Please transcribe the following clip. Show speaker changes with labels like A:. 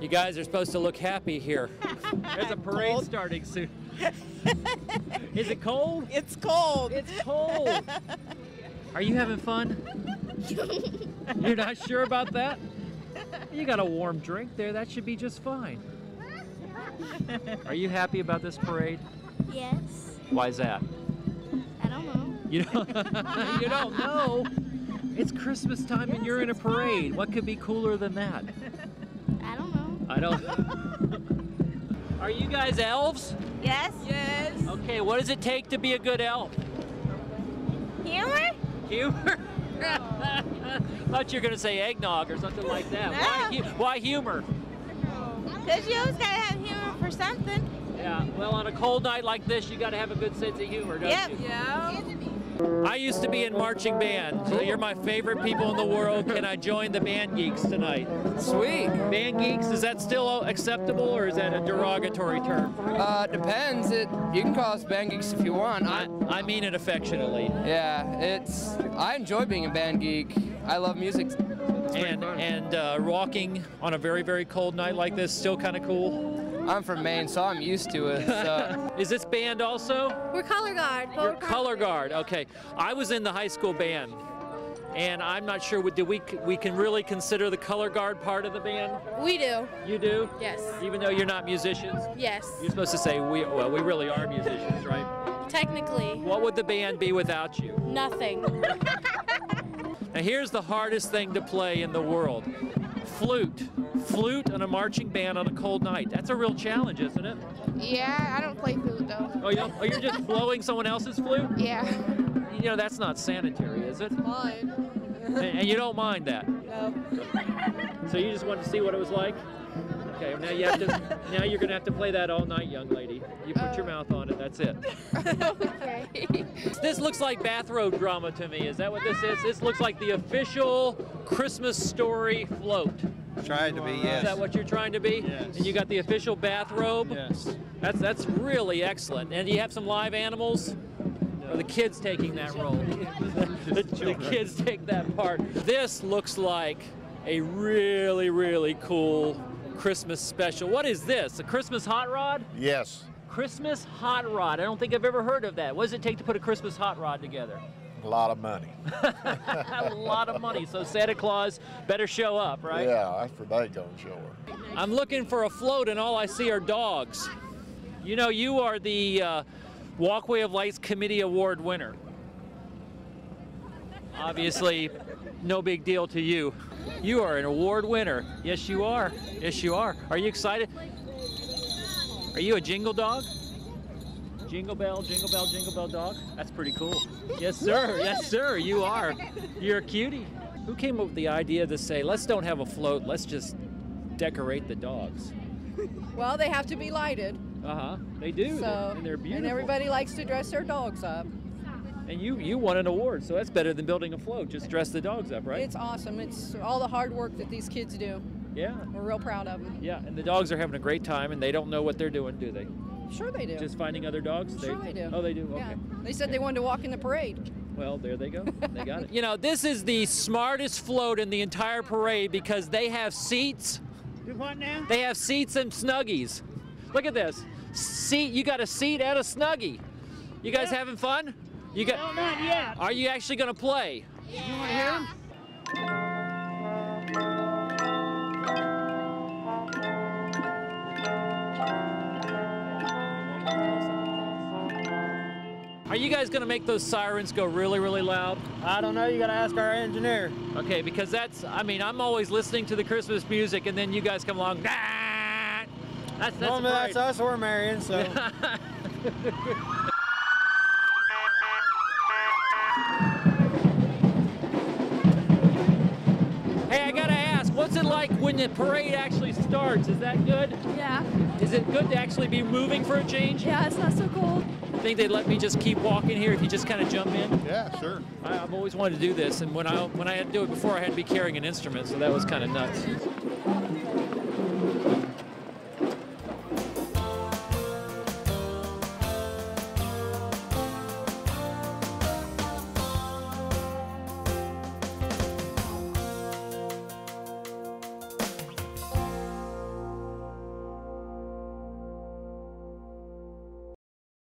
A: You guys are supposed to look happy here. There's a parade starting soon. Is it cold?
B: It's cold.
A: It's cold. Are you having fun? You're not sure about that? You got a warm drink there. That should be just fine. Are you happy about this parade?
C: Yes.
A: Why is that?
C: I don't know.
A: You don't, you don't know. It's Christmas time and you're in a parade. What could be cooler than that?
C: I don't know.
A: I don't. Are you guys elves?
B: Yes. Yes.
A: Okay, what does it take to be a good elf?
B: Humor?
A: Humor? Thought you were gonna say eggnog or something like that. Why,
B: No.
A: hu- why humor?
B: Because you always gotta have humor for something.
A: Yeah, well, on a cold night like this, you gotta have a good sense of humor, don't
B: Yep.
A: you?
B: Yeah.
A: I used to be in marching band. So you're my favorite people in the world. Can I join the band geeks tonight?
D: Sweet.
A: Band geeks, is that still acceptable or is that a derogatory term?
D: Uh, depends. It you can call us band geeks if you want.
A: I,
D: I,
A: mean it affectionately.
D: yeah, it's. I enjoy being a band geek. I love music.
A: And and uh, walking on a very very cold night like this still kind of cool.
D: I'm from Maine, so I'm used to it. So
A: Is this band also?
C: We're color guard.
A: You're color guard. Okay, I was in the high school band, and I'm not sure. Do we we can really consider the color guard part of the band?
C: We do.
A: You do?
C: Yes.
A: Even though you're not musicians,
C: Yes.
A: you're supposed to say we. Well, we really are musicians, right?
C: Technically,
A: What would the band be without you?
C: nothing.
A: Now here's the hardest thing to play in the world. Flute. Flute on a marching band on a cold night. That's a real challenge, isn't it?
E: Yeah, I don't play flute though.
A: Oh, you oh, you're just blowing someone else's flute?
E: Yeah.
A: You know, that's not sanitary, is it?
B: Fine.
A: And, and you don't mind that?
B: No.
A: So you just wanted to see what it was like? Okay, now you have to. Now you're gonna have to play that all night, young lady. You put your oh. mouth on it. That's it.
E: okay.
A: This looks like bathrobe drama to me. Is that what this is? This looks like the official Christmas story float.
F: Tried to be, yes.
A: Is that what you're trying to be?
F: Yes.
A: And you got the official bathrobe.
F: Yes.
A: That's that's really excellent. And you have some live animals. Or the kids taking that role. the, the kids take that part. This looks like a really really cool Christmas special. What is this? A Christmas hot rod?
G: Yes,
A: Christmas hot rod. I don't think I've ever heard of that. What does it take to put a Christmas hot rod together?
G: a lot of money.
A: a lot of money. So Santa Claus better show up, right?
G: Yeah, that's for show up.
A: I'm looking for a float, and all I see are dogs. You know, you are the uh, Walkway of Lights Committee Award winner. Obviously, no big deal to you. You are an award winner. Yes, you are. Yes, you are. Are you excited? Are you a jingle dog? Jingle bell, jingle bell, jingle bell dog? That's pretty cool. Yes, sir. Yes, sir. You are. You're a cutie. Who came up with the idea to say, let's don't have a float, let's just decorate the dogs?
H: Well, they have to be lighted.
A: Uh huh. They do.
H: So,
A: and they're beautiful.
H: and everybody likes to dress their dogs up.
A: And you you won an award, so that's better than building a float. Just dress the dogs up, right?
H: It's awesome. It's all the hard work that these kids do.
A: Yeah.
H: We're real proud of them.
A: Yeah. And the dogs are having a great time, and they don't know what they're doing, do they?
H: Sure they do.
A: Just finding other dogs.
H: sure they do.
A: Oh, they do. Okay.
H: Yeah. They said they wanted to walk in the parade.
A: Well, there they go. They got it. You know, this is the smartest float in the entire parade because they have seats.
F: Do What now?
A: They have seats and snuggies. Look at this. Seat. You got a seat and a snuggie. You guys having fun? You got.
F: No, not yet.
A: Are you actually going to play?
F: You want to hear him?
A: Are you guys going to make those sirens go really, really loud?
F: I don't know. You got to ask our engineer.
A: Okay, because that's, I mean, I'm always listening to the Christmas music and then you guys come along. "Nah." That's, that's,
F: Well,
A: a
F: that's us. We're Marion, so.
A: Hey, I got to ask, what's it like when the parade actually starts? Is that good?
C: Yeah.
A: Is it good to actually be moving for a change?
C: Yeah, it's not so cold.
A: Think they'd let me just keep walking here if you just kind of jump in?
G: Yeah, sure.
A: I, I've always wanted to do this, and when I when I had to do it before, I had to be carrying an instrument, so that was kind of nuts.